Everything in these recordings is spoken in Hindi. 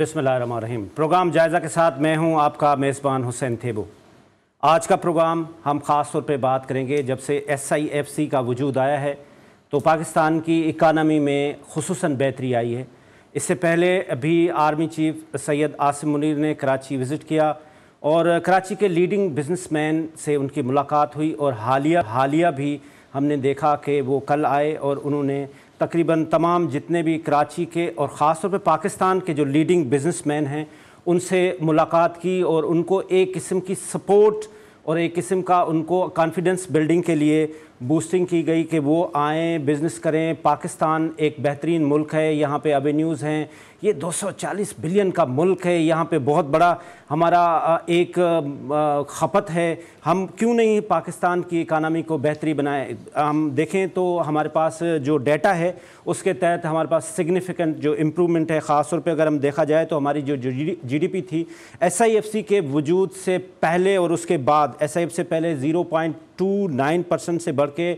बिस्मिल्लाहिर्रहमानिर्रहीम। प्रोग्राम जायज़ा के साथ मैं हूँ आपका मेज़बान हुसैन थेबू। आज का प्रोग्राम हम ख़ास तौर पे बात करेंगे जब से एस आई एफ़ सी का वजूद आया है तो पाकिस्तान की इकानमी में खसूस बेहतरी आई है। इससे पहले अभी आर्मी चीफ सैयद आसिम मुनीर ने कराची विज़िट किया और कराची के लीडिंग बिजनेसमैन से उनकी मुलाकात हुई और हालिया हालिया भी हमने देखा कि वो कल आए और उन्होंने तकरीबन तमाम जितने भी कराची के और ख़ास तौर पर पाकिस्तान के जो लीडिंग बिजनेसमैन हैं, उनसे मुलाकात की और उनको एक किस्म की सपोर्ट और एक किस्म का उनको कॉन्फिडेंस बिल्डिंग के लिए बूस्टिंग की गई कि वो आएँ बिज़नेस करें। पाकिस्तान एक बेहतरीन मुल्क है, यहाँ पे अवेन्यूज़ हैं। ये 240 बिलियन का मुल्क है, यहाँ पे बहुत बड़ा हमारा एक खपत है। हम क्यों नहीं पाकिस्तान की इकानमी को बेहतरी बनाए? हम देखें तो हमारे पास जो डेटा है, उसके तहत हमारे पास सिग्निफिकेंट जो इम्प्रूवमेंट है। ख़ास तौर पे अगर हम देखा जाए तो हमारी जो, जी डी पी थी, एस आई एफ़ सी के वजूद से पहले और उसके बाद, एस आई एफ़ से पहले zero point two nine percent से बढ़ के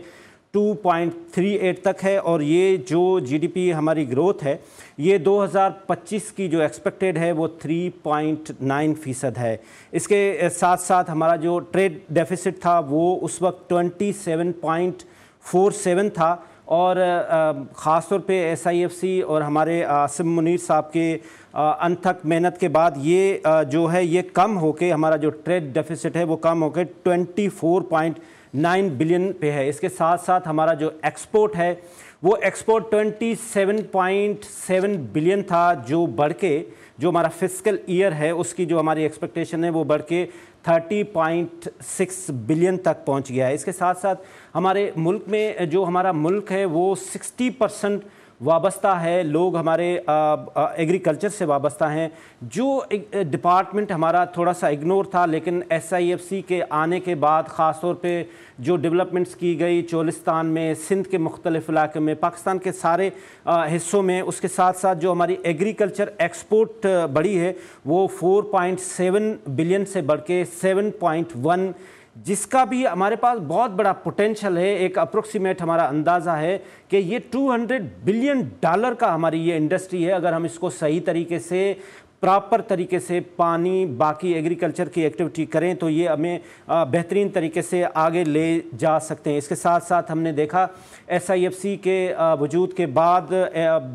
2.38 तक है और ये जो जीडीपी हमारी ग्रोथ है, ये 2025 की जो एक्सपेक्टेड है, वो 3.9 फ़ीसद है इसके साथ साथ हमारा जो ट्रेड डेफिसिट था, वो उस वक्त 27.47 था और ख़ास तौर पे एसआईएफसी और हमारे आसिम मुनीर साहब के अनथक मेहनत के बाद ये जो है, ये कम होके हमारा जो ट्रेड डेफिसिट है, वो कम होके 24. नाइन बिलियन पे है। इसके साथ साथ हमारा जो एक्सपोर्ट है, वो export twenty seven point seven billion था, जो बढ़ के जो हमारा फ़िज़िकल ईयर है, उसकी जो हमारी एक्सपेक्टेशन है, वो बढ़ के थर्टी पॉइंट सिक्स बिलियन तक पहुँच गया है। इसके साथ साथ हमारे मुल्क में, जो हमारा मुल्क है, वो सिक्सटी परसेंट वाबस्ता है, लोग हमारे एग्रीकल्चर से वाबस्ता हैं। जो डिपार्टमेंट हमारा थोड़ा सा इग्नोर था, लेकिन एसआईएफसी के आने के बाद ख़ास तौर पे जो डेवलपमेंट्स की गई चोलिस्तान में, सिंध के मुख्तलिफ़ इलाके में, पाकिस्तान के सारे हिस्सों में, उसके साथ साथ जो हमारी एग्रीकल्चर एक्सपोर्ट बढ़ी है, वो 4.7 बिलियन से बढ़ के 7.1 जिसका भी हमारे पास बहुत बड़ा पोटेंशल है, एक अप्रोक्सीमेट हमारा अंदाज़ा है कि ये 200 बिलियन डॉलर का हमारी ये इंडस्ट्री है। अगर हम इसको सही तरीके से प्रॉपर तरीके से पानी, बाकी एग्रीकल्चर की एक्टिविटी करें तो ये हमें बेहतरीन तरीके से आगे ले जा सकते हैं। इसके साथ साथ हमने देखा एसआईएफसी के वजूद के बाद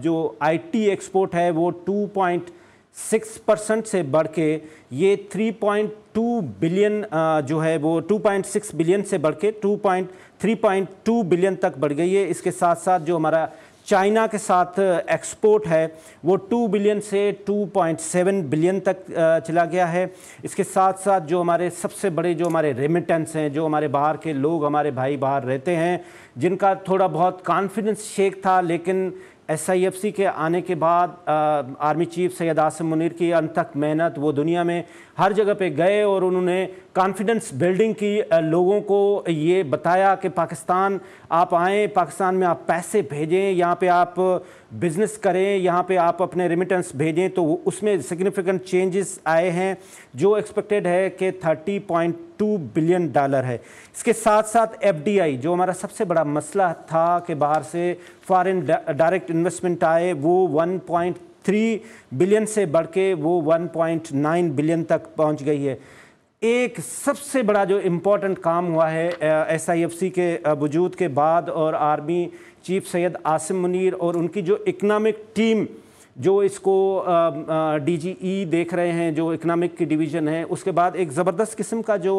जो आईटी एक्सपोर्ट है, वो टू पॉइंट सिक्स परसेंट से बढ़ के ये 3.2 बिलियन जो है वो 2.6 बिलियन से बढ़ के 2.3.2 बिलियन तक बढ़ गई है। इसके साथ साथ जो हमारा चाइना के साथ एक्सपोर्ट है, वो 2 बिलियन से 2.7 बिलियन तक चला गया है। इसके साथ साथ जो हमारे सबसे बड़े, जो हमारे रेमिटेंस हैं, जो हमारे बाहर के लोग, हमारे भाई बाहर रहते हैं, जिनका थोड़ा बहुत कॉन्फिडेंस शेक था, लेकिन एसआईएफसी के आने के बाद आर्मी चीफ सैयद आसम मुनीर की अनथक मेहनत वो दुनिया में हर जगह पे गए और उन्होंने कॉन्फिडेंस बिल्डिंग की लोगों को ये बताया कि पाकिस्तान, आप आएँ, पाकिस्तान में आप पैसे भेजें, यहाँ पे आप बिज़नेस करें, यहाँ पे आप अपने रेमिटेंस भेजें तो उसमें सिग्निफिकेंट चेंजेस आए हैं, जो एक्सपेक्टेड है कि 30.2 बिलियन डॉलर है। इसके साथ साथ एफडीआई जो हमारा सबसे बड़ा मसला था कि बाहर से फॉरेन डायरेक्ट इन्वेस्टमेंट आए, वो 1.3 बिलियन से बढ़ के वो 1.9 बिलियन तक पहुँच गई है। एक सबसे बड़ा जो इम्पोर्टेंट काम हुआ है एस आई एफ़ सी के वजूद के बाद और आर्मी चीफ सैयद आसिम मुनीर और उनकी जो इकनॉमिक टीम जो इसको डी जी ई देख रहे हैं, जो इकनॉमिक की डिवीज़न है, उसके बाद एक ज़बरदस्त किस्म का जो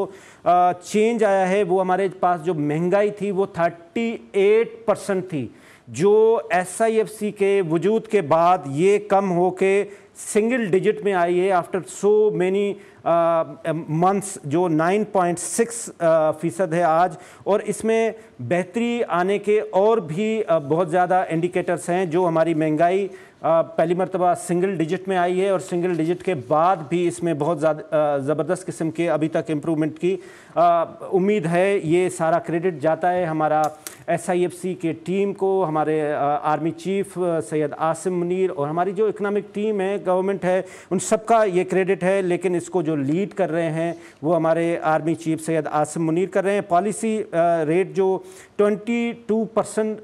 चेंज आया है, वो हमारे पास जो महँगाई थी, वो थर्टी एट परसेंट थी, जो एस आई एफ़ सी के वजूद के बाद ये कम हो के सिंगल डिजिट में आई है आफ्टर सो मैनी मंथ्स जो 9.6 फ़ीसद है आज, और इसमें बेहतरी आने के और भी बहुत ज़्यादा इंडिकेटर्स हैं, जो हमारी महँगाई पहली मरतबा सिंगल डिजिट में आई है, और सिंगल डिजिट के बाद भी इसमें बहुत ज़्यादा ज़बरदस्त किस्म के अभी तक इम्प्रूवमेंट की। उम्मीद है ये सारा क्रेडिट जाता है हमारा एसआईएफसी के टीम को, हमारे आर्मी चीफ सैयद आसिम मुनीर, और हमारी जो इकनॉमिक टीम है गवर्नमेंट है, उन सबका ये क्रेडिट है, लेकिन इसको जो लीड कर रहे हैं, वो हमारे आर्मी चीफ सैयद आसिम मुनीर कर रहे हैं। पॉलिसी रेट जो 22 परसेंट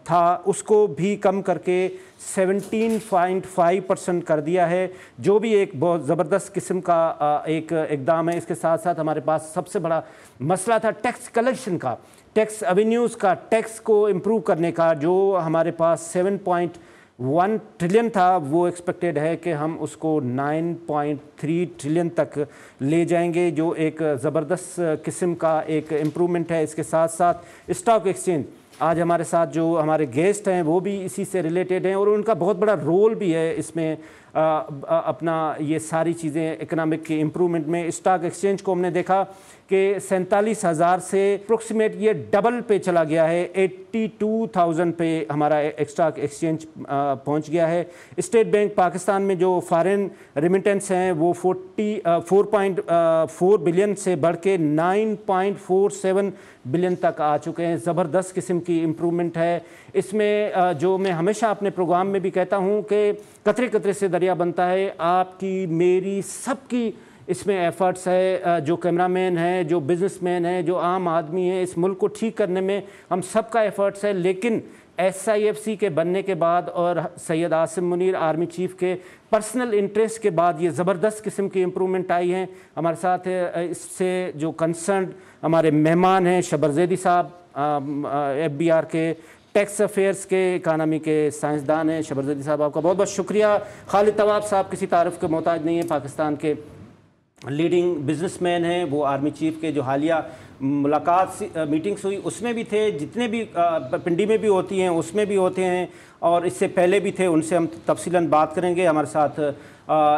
था, उसको भी कम करके 17.5 परसेंट कर दिया है। जो भी एक बहुत ज़बरदस्त किस्म का एक इकदाम है, इसके साथ साथ हमारे पास सबसे बड़ा मसला था टैक्स कलेक्शन का। टैक्स एवेन्यूज़ का, टैक्स को इम्प्रूव करने का, जो हमारे पास सेवन पॉइंट वन ट्रिलियन था, वो एक्सपेक्टेड है कि हम उसको 9.3 ट्रिलियन तक ले जाएँगे, जो एक ज़बरदस्त किस्म का एक इम्प्रूवमेंट है। इसके साथ साथ स्टॉक एक्सचेंज आज हमारे साथ जो हमारे गेस्ट हैं, वो भी इसी से रिलेटेड हैं और उनका बहुत बड़ा रोल भी है इसमें। अपना ये सारी चीज़ें इकनॉमिक के इम्प्रूवमेंट में स्टॉक एक्सचेंज को हमने देखा कि सैंतालीस हज़ार से अप्रोक्सीमेट ये डबल पे चला गया है। एट्टी टू थाउज़ेंड पे हमारा स्टॉक एक्सचेंज पहुँच गया है। स्टेट बैंक पाकिस्तान में जो फॉरेन रिमिटेंस हैं, वो forty four point four billion से बढ़ के nine point four seven billion तक आ चुके हैं। ज़बरदस्त किस्म की इम्प्रूवमेंट है। इसमें जो मैं हमेशा अपने प्रोग्राम में भी कहता हूँ कि कतरे कतरे से दरिया बनता है, आपकी, मेरी, सबकी इसमें एफर्ट्स है जो कैमरामैन है, जो बिजनेसमैन है, जो आम आदमी है, इस मुल्क को ठीक करने में हम सबका एफर्ट्स है, लेकिन एस आई एफ़ सी के बनने के बाद और सैयद आसिम मुनीर आर्मी चीफ के पर्सनल इंटरेस्ट के बाद ये ज़बरदस्त किस्म की इम्प्रूवमेंट आई है। हमारे साथ इससे जो कंसर्न हमारे मेहमान हैं, Shabar Zaidi Sahab F B R के टैक्स अफेयर्स के इकानमी के साइंसदान हैं, शबरजदी साहब, आपका बहुत बहुत शुक्रिया। खालिद तवाब साहब किसी तारफ़ के मोहताज नहीं है, पाकिस्तान के लीडिंग बिजनेसमैन हैं, वो आर्मी चीफ के जो हालिया मुलाकात मीटिंग्स हुई, उसमें भी थे, जितने भी पिंडी में भी होती हैं, उसमें भी होते हैं, और इससे पहले भी थे, उनसे हम तफसीला बात करेंगे। हमारे साथ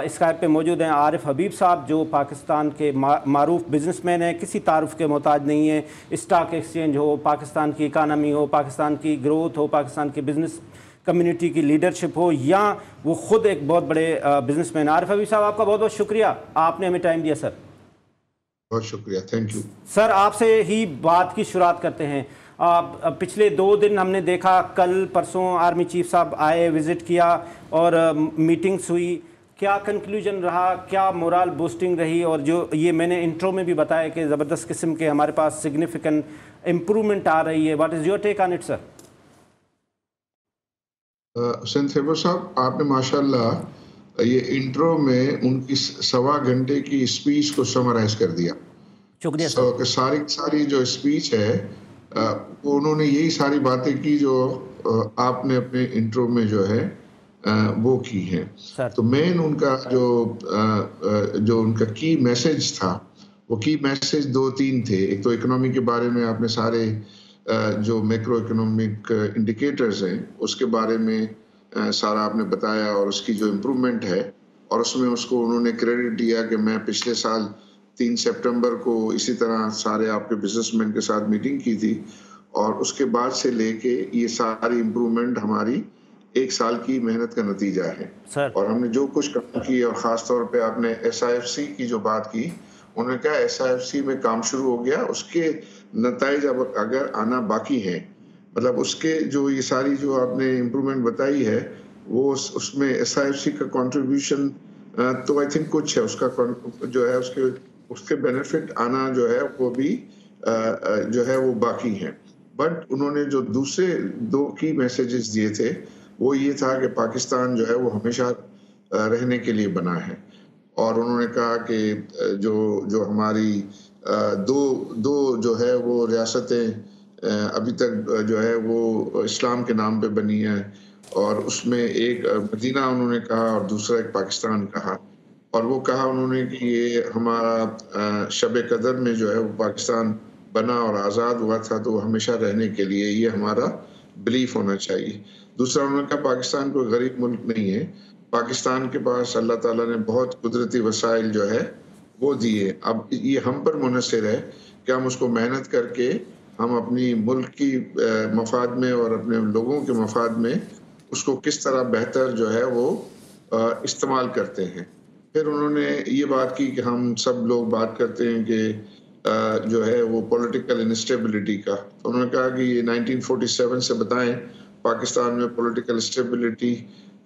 स्काइप पे मौजूद हैं आरिफ हबीब साहब, जो पाकिस्तान के मारूफ बिजनेसमैन हैं, किसी तारुफ के मोहताज नहीं है, स्टॉक एक्सचेंज हो, पाकिस्तान की इकानमी हो, पाकिस्तान की ग्रोथ हो, पाकिस्तान की बिज़नेस कम्युनिटी की लीडरशिप हो या वो ख़ुद एक बहुत बड़े बिजनेसमैन आरिफ अभी साहब आपका बहुत बहुत शुक्रिया। आपने हमें टाइम दिया सर बहुत शुक्रिया थैंक यू सर आपसे ही बात की शुरुआत करते हैं। आप पिछले दो दिन हमने देखा कल परसों आर्मी चीफ साहब आए विज़िट किया और मीटिंग्स हुई। क्या कंक्लूजन रहा? क्या मोरल बूस्टिंग रही? और जो ये मैंने इंट्रो में भी बताया कि ज़बरदस्त किस्म के हमारे पास सिग्निफिकेंट इम्प्रूवमेंट आ रही है। What is your take on it sir Hussain Thebar साहब आपने माशाल्लाह ये इंट्रो में उनकी सवा घंटे की स्पीच को समराइज कर दिया। शुक्रिया so, सारी। सारी जो स्पीच है वो उन्होंने यही सारी बातें की जो आपने अपने इंट्रो में जो है वो की है। तो मेन उनका जो जो उनका की मैसेज था वो की मैसेज दो तीन थे। एक तो इकोनॉमी के बारे में आपने सारे जो मैक्रो इकोनॉमिक इंडिकेटर्स हैं उसके बारे में सारा आपने बताया और उसकी जो इम्प्रूवमेंट है और उसमें उसको उन्होंने क्रेडिट दिया कि मैं पिछले साल तीन सितंबर को इसी तरह सारे आपके बिजनेसमैन के साथ मीटिंग की थी और उसके बाद से लेके ये सारी इम्प्रूवमेंट हमारी एक साल की मेहनत का नतीजा है सर। और हमने जो कुछ काम की और ख़ास तौर पे आपने एस की जो बात की उन्होंने कहा एसआईएफसी में काम शुरू हो गया उसके नतज अब अगर आना बाकी है मतलब उसके जो ये सारी जो आपने इम्प्रूवमेंट बताई है, वो उसमें एस आई एफ़ सी का कंट्रीब्यूशन तो आई थिंक कुछ है। उसका जो है, उसके उसके बेनिफिट आना जो है, वो भी जो है, वो बाकी है। बट उन्होंने जो दूसरे दो की मैसेजेस दिए थे, वो ये था कि पाकिस्तान जो है, वो हमेशा रहने के लिए बना है। और उन्होंने कहा कि जो जो हमारी दो दो जो है वो रियासतें अभी तक जो है वो इस्लाम के नाम पे बनी है और उसमें एक मदीना उन्होंने कहा और दूसरा एक पाकिस्तान कहा। और वो कहा उन्होंने कि ये हमारा शब कदर में जो है वो पाकिस्तान बना और आज़ाद हुआ था तो हमेशा रहने के लिए ये हमारा बिलीफ होना चाहिए। दूसरा उन्होंने कहा, पाकिस्तान कोई गरीब मुल्क नहीं है। पाकिस्तान के पास अल्लाह ताला ने बहुत कुदरती वसाइल जो है वो दिए। अब ये हम पर मुनसर है कि हम उसको मेहनत करके हम अपनी मुल्क की मफाद में और अपने लोगों के मफाद में उसको किस तरह बेहतर जो है वो इस्तेमाल करते हैं। फिर उन्होंने ये बात की कि हम सब लोग बात करते हैं कि जो है वो पॉलिटिकल इंस्टेबिलिटी का। तो उन्होंने कहा कि ये 1947 से बताएँ, पाकिस्तान में पॉलिटिकल स्टेबिलिटी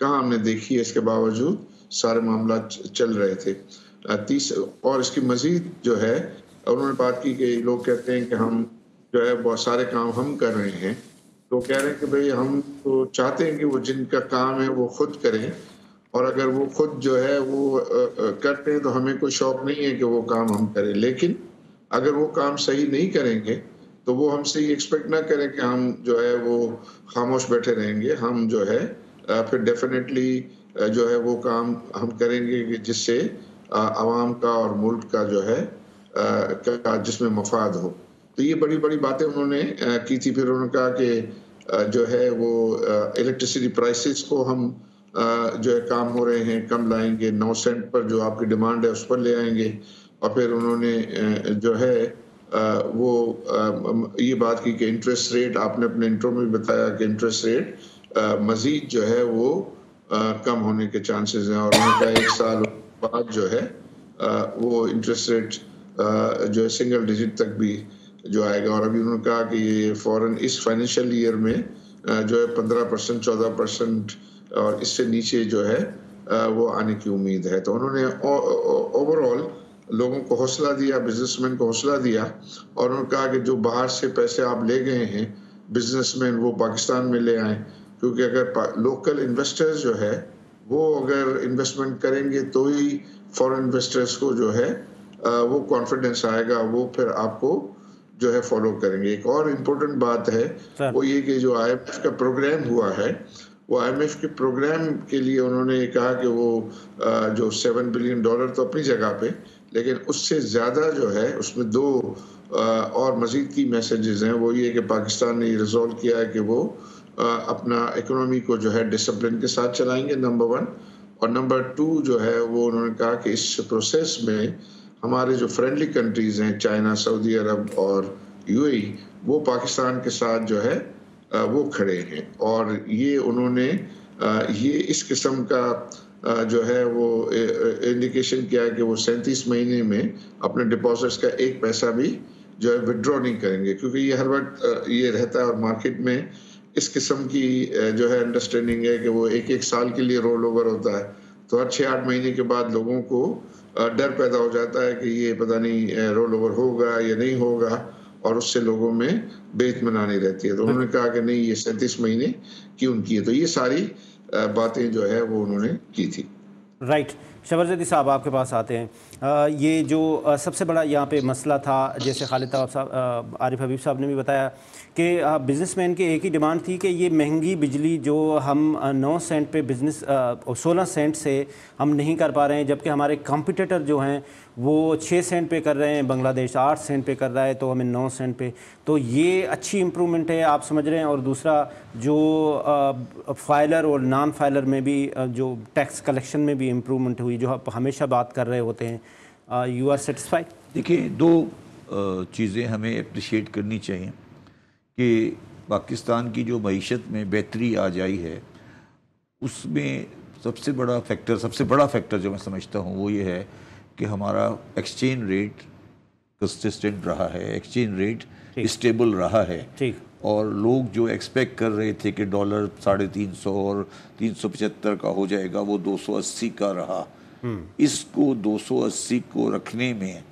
कहाँ हमने देखी है? इसके बावजूद सारे मामला चल रहे थे। तीस और इसकी मजीद जो है उन्होंने बात की कि लोग कहते हैं कि हम जो है, बहुत सारे काम हम कर रहे हैं। तो कह रहे हैं कि भाई हम तो चाहते हैं कि वो जिनका काम है, वो खुद करें। और अगर वो खुद जो है, वो करते हैं तो हमें कोई शौक नहीं है कि वो काम हम करें। लेकिन अगर वो काम सही नहीं करेंगे तो वो हमसे ये एक्सपेक्ट ना करें कि हम जो है, वो खामोश बैठे रहेंगे। हम जो है फिर डेफिनेटली जो है, वो काम हम करेंगे जिससे आवाम का और मुल्क का जो है जिसमें मफाद हो। तो ये बड़ी बड़ी बातें उन्होंने की थी। फिर उन्होंने कहा कि जो है वो इलेक्ट्रिसिटी प्राइसेस को हम जो है काम हो रहे हैं, कम लाएँगे। नौ सेंट पर जो आपकी डिमांड है, उस पर ले आएँगे। और फिर उन्होंने जो है वो ये बात की कि इंटरेस्ट रेट आपने अपने इंट्रो में बताया कि इंटरेस्ट रेट मजीद जो है वो कम होने के चांसेस हैं। और उनका एक साल बाद जो है वो इंटरेस्ट रेट जो है सिंगल डिजिट तक भी जो आएगा। और अभी उन्होंने कहा कि ये फॉरन इस फाइनेंशियल ईयर में जो है पंद्रह परसेंट, चौदह परसेंट और इससे नीचे जो है वो आने की उम्मीद है। तो उन्होंने ओवरऑल लोगों को हौसला दिया बिजनेसमैन को हौसला दिया और उन्होंने कहा कि जो बाहर से पैसे आप ले गए हैं बिजनेसमैन वो पाकिस्तान में ले आए। क्योंकि अगर लोकल इन्वेस्टर्स जो है वो अगर इन्वेस्टमेंट करेंगे तो ही फॉरेन इन्वेस्टर्स को जो है वो कॉन्फिडेंस आएगा वो फिर आपको जो है फॉलो करेंगे। एक और इम्पोर्टेंट बात है वो ये कि जो आईएमएफ का प्रोग्राम हुआ है वो आईएमएफ के प्रोग्राम के लिए उन्होंने कहा कि वो जो सेवन बिलियन डॉलर तो अपनी जगह पे लेकिन उससे ज़्यादा जो है उसमें दो और मजीद की मैसेजेस हैं। वो ये कि पाकिस्तान ने रिजॉल्व किया है कि वो अपना इकोनॉमी को जो है डिसिप्लिन के साथ चलाएँगे नंबर वन और नंबर टू जो है, वो उन्होंने कहा कि इस प्रोसेस में हमारे जो फ्रेंडली कंट्रीज़ हैं चाइना सऊदी अरब और यूएई वो पाकिस्तान के साथ जो है वो खड़े हैं। और ये उन्होंने ये इस किस्म का जो है, वो इंडिकेशन किया कि वो सैंतीस महीने में अपने डिपॉजिट्स का एक पैसा भी जो है विड्रॉ नहीं करेंगे। क्योंकि ये हर वक्त ये रहता है और मार्केट में इस किस्म की जो है अंडरस्टैंडिंग है कि वो एक एक साल के लिए रोल ओवर होता है। तो हर छः आठ महीने के बाद लोगों को डर पैदा हो जाता है कि ये पता नहीं रोल ओवर होगा या नहीं होगा और उससे लोगों में बेतमनानी रहती है। तो उन्होंने कहा कि नहीं, ये सैंतीस महीने की उनकी है। तो ये सारी बातें जो है वो उन्होंने की थी। राइट शबरजदी साहब आपके पास आते हैं। आ, ये जो आ, सबसे बड़ा यहाँ पे मसला था जैसे खालिद साहब आरिफ हबीब साहब ने भी बताया कि बिज़नेसमैन की एक ही डिमांड थी कि ये महँगी बिजली जो हम नौ सेंट पे बिज़नेस सोलह सेंट से हम नहीं कर पा रहे हैं जबकि हमारे कॉम्पिटिटर जो हैं वो छः सेंट पे कर रहे हैं बांग्लादेश आठ सेंट पे कर रहा है तो हमें नौ सेंट पे। तो ये अच्छी इम्प्रूवमेंट है आप समझ रहे हैं और दूसरा जो फाइलर और नॉन फाइलर में भी जो टैक्स कलेक्शन में भी इम्प्रूवमेंट हुई जो आप हमेशा बात कर रहे होते हैं यू आर सेटिस्फाइड देखिए दो चीज़ें हमें अप्रिशिएट करनी चाहिए कि पाकिस्तान की जो मीशत में बेहतरी आ जाई है उसमें सबसे बड़ा फैक्टर सबसे बड़ा फैक्टर जो मैं समझता हूँ वो ये है कि हमारा एक्सचेंज रेट कंसिस्टेंट रहा है एक्सचेंज रेट स्टेबल रहा है। ठीक। और लोग जो एक्सपेक्ट कर रहे थे कि डॉलर साढ़े तीन सौ और तीन सौ पचहत्तर का हो जाएगा वो दो सौ अस्सी का रहा। इसको दो सौ अस्सी को रखने में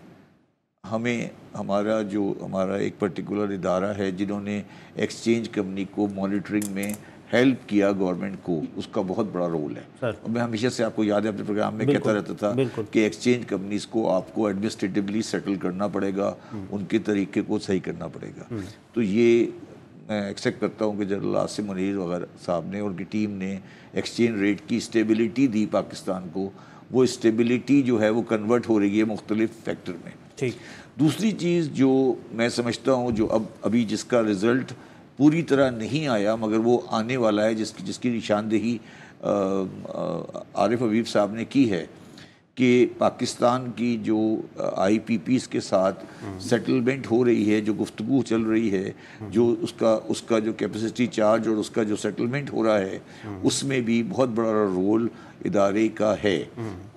हमें हमारा जो हमारा एक पर्टिकुलर इदारा है जिन्होंने एक्सचेंज कंपनी को मॉनिटरिंग में हेल्प किया गवर्नमेंट को उसका बहुत बड़ा रोल है। और मैं हमेशा से आपको याद है अपने प्रोग्राम में कहता रहता था कि एक्सचेंज कंपनीज़ को आपको एडमिनिस्ट्रेटिवली सेटल करना पड़ेगा हम्म। उनके तरीके को सही करना पड़ेगा। हम्म। तो ये मैं एक्सेप्ट करता हूँ कि जनरल आसिम मुनीर वगैरह साहब ने उनकी टीम ने एक्सचेंज रेट की स्टेबिलिटी दी पाकिस्तान को वो स्टेबिलिटी जो है वो कन्वर्ट हो रही है मुख्तलिफ़ फैक्टर में। ठीक। दूसरी चीज़ जो मैं समझता हूँ जो अब अभी जिसका रिज़ल्ट पूरी तरह नहीं आया मगर वो आने वाला है जिसकी जिसकी निशानदेही आरिफ हबीब साहब ने की है कि पाकिस्तान की जो आई पी पीस के साथ सेटलमेंट हो रही है जो गुफ्तु चल रही है जो उसका उसका जो कैपेसिटी चार्ज और उसका जो सेटलमेंट हो रहा है उसमें भी बहुत बड़ा रोल इदारे का है।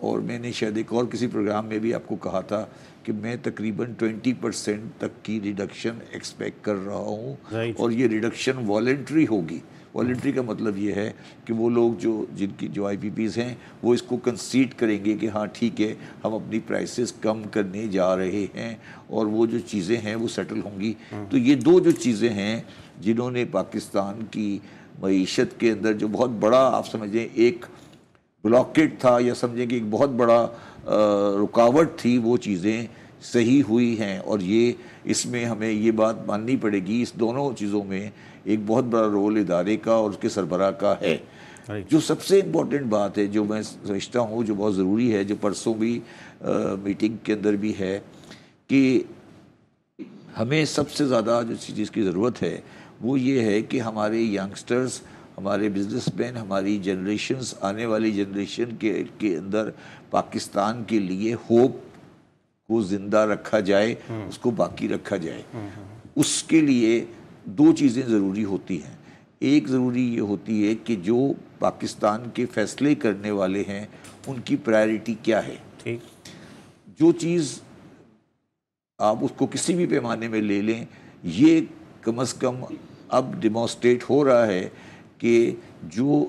और मैंने शायद एक और किसी प्रोग्राम में भी आपको कहा था कि मैं तकरीबन 20 परसेंट तक की रिडक्शन एक्सपेक्ट कर रहा हूँ और ये रिडक्शन वॉल्ट्री होगी। वॉलेंट्री का मतलब ये है कि वो लोग जो जिनकी जो आई हैं वो इसको कंसीड करेंगे कि हाँ ठीक है हम अपनी प्राइसेस कम करने जा रहे हैं और वो जो चीज़ें हैं वो सेटल होंगी। तो ये दो जो चीज़ें हैं जिन्होंने पाकिस्तान की मीशत के अंदर जो बहुत बड़ा आप समझें एक ब्लॉकेट था या समझें कि एक बहुत बड़ा अ, रुकावट थी वो चीज़ें सही हुई हैं। और ये इसमें हमें ये बात माननी पड़ेगी इस दोनों चीज़ों में एक बहुत बड़ा रोल इदारे का और उसके सरबरा का है। जो सबसे इम्पोर्टेंट बात है जो मैं समझता हूँ जो बहुत ज़रूरी है जो परसों भी अ, मीटिंग के अंदर भी है कि हमें सबसे ज़्यादा जो चीज़ की ज़रूरत है वो ये है कि हमारे यंगस्टर्स हमारे बिजनेसमैन हमारी जनरेशन्स आने वाली जनरेशन के के अंदर पाकिस्तान के लिए होप को ज़िंदा रखा जाए उसको बाकी रखा जाए। उसके लिए दो चीज़ें ज़रूरी होती हैं। एक ज़रूरी ये होती है कि जो पाकिस्तान के फैसले करने वाले हैं उनकी प्रायोरिटी क्या है? ठीक। जो चीज़ आप उसको किसी भी पैमाने में ले लें ये कम अज़ कम अब डिमॉन्स्ट्रेट हो रहा है कि जो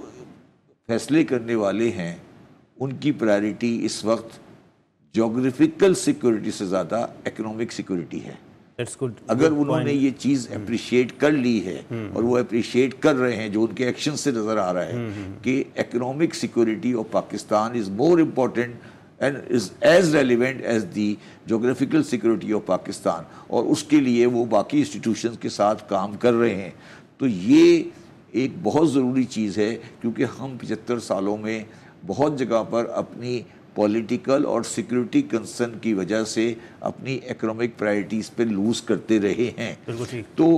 फैसले करने वाले हैं उनकी प्रायोरिटी इस वक्त जोग्राफिकल सिक्योरिटी से ज़्यादा इकोनॉमिक सिक्योरिटी है। अगर उन्होंने ये चीज़ अप्रिशिएट कर ली है और वो अप्रिशिएट कर रहे हैं जो उनके एक्शन से नज़र आ रहा है कि economic security of Pakistan is more important and is as relevant as the geographical security of Pakistan और उसके लिए वो बाकी इंस्टीट्यूशन के साथ काम कर रहे हैं। तो ये एक बहुत ज़रूरी चीज़ है क्योंकि हम पचहत्तर सालों में बहुत जगह पर अपनी पॉलिटिकल और सिक्योरिटी कंसर्न की वजह से अपनी इकोनॉमिक प्रायोरिटीज़ पे लूज़ करते रहे हैं। तो